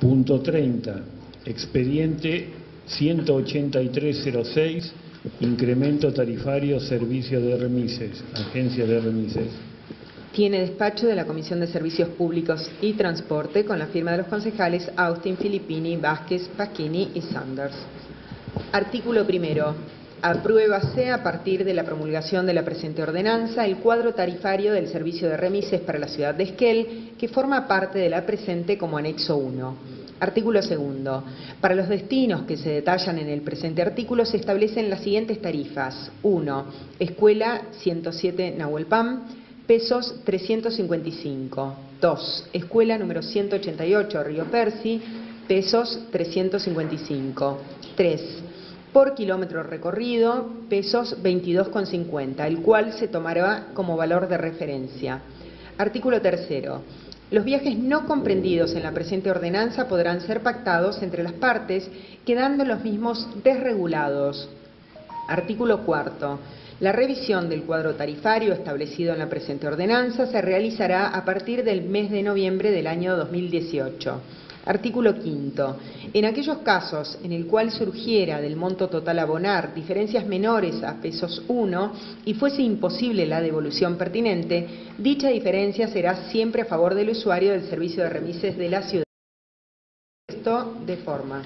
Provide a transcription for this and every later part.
Punto 30. Expediente 18306. Incremento tarifario servicio de remises. Agencia de remises. Tiene despacho de la Comisión de Servicios Públicos y Transporte con la firma de los concejales Austin, Filippini, Vázquez, Pasquini y Sanders. Artículo primero. Apruébase a partir de la promulgación de la presente ordenanza el cuadro tarifario del servicio de remises para la ciudad de Esquel, que forma parte de la presente como anexo 1. Artículo segundo. Para los destinos que se detallan en el presente artículo se establecen las siguientes tarifas. 1. Escuela 107 Nahuelpam, pesos 355. 2. Escuela número 188 Río Persi, pesos 355. 3 por kilómetro recorrido, pesos 22,50, el cual se tomará como valor de referencia. Artículo tercero. Los viajes no comprendidos en la presente ordenanza podrán ser pactados entre las partes, quedando los mismos desregulados. Artículo cuarto. La revisión del cuadro tarifario establecido en la presente ordenanza se realizará a partir del mes de noviembre del año 2018. Artículo quinto. En aquellos casos en el cual surgiera del monto total a abonar diferencias menores a pesos 1 y fuese imposible la devolución pertinente, dicha diferencia será siempre a favor del usuario del servicio de remises de la ciudad. Esto de forma.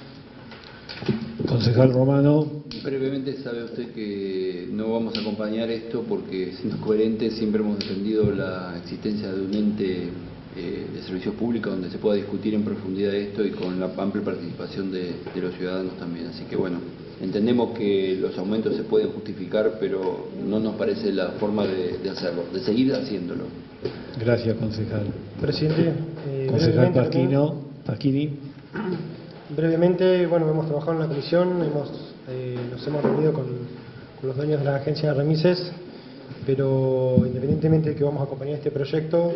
Concejal Romano. Brevemente sabe usted que no vamos a acompañar esto porque siendo coherentes siempre hemos defendido la existencia de un ente eh, de servicios públicos donde se pueda discutir en profundidad esto y con la amplia participación de, de los ciudadanos también. Así que bueno, entendemos que los aumentos se pueden justificar, pero no nos parece la forma de, de hacerlo, de seguir haciéndolo. Gracias, concejal. Presidente, eh, Concejal brevemente, Pasquino. Pasquini. brevemente, bueno, hemos trabajado en la comisión, hemos, eh, nos hemos reunido con, con los dueños de la agencia de remises, pero independientemente de que vamos a acompañar este proyecto,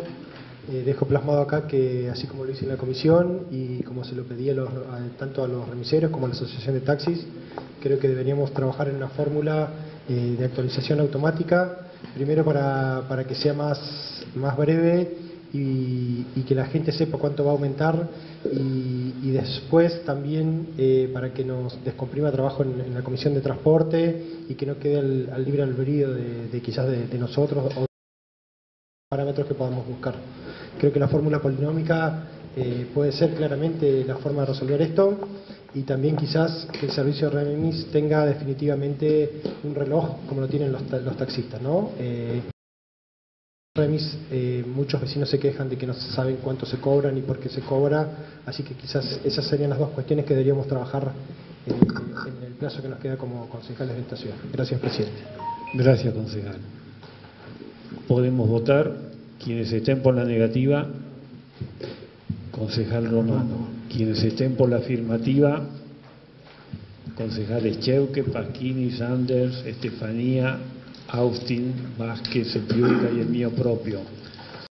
eh, dejo plasmado acá que así como lo hice en la comisión y como se lo pedí tanto a los remiseros como a la asociación de taxis, creo que deberíamos trabajar en una fórmula eh, de actualización automática, primero para, para que sea más, más breve y, que la gente sepa cuánto va a aumentar y, después también eh, para que nos descomprima trabajo en, la comisión de transporte y que no quede al, libre albedrío de, de quizás de, de nosotros parámetros que podamos buscar. Creo que la fórmula polinómica eh, puede ser claramente la forma de resolver esto y también quizás que el servicio remis tenga definitivamente un reloj como lo tienen los, los taxistas, ¿no? Eh, remis, eh, muchos vecinos se quejan de que no saben cuánto se cobra ni por qué se cobra, así que quizás esas serían las dos cuestiones que deberíamos trabajar eh, en el plazo que nos queda como concejales de esta ciudad. Gracias, presidente. Gracias, concejal. Podemos votar. Quienes estén por la negativa, concejal Romano. Quienes estén por la afirmativa, concejales Cheuque, Pasquini, Sanders, Estefanía, Austin, Vázquez, Epiuca y el mío propio.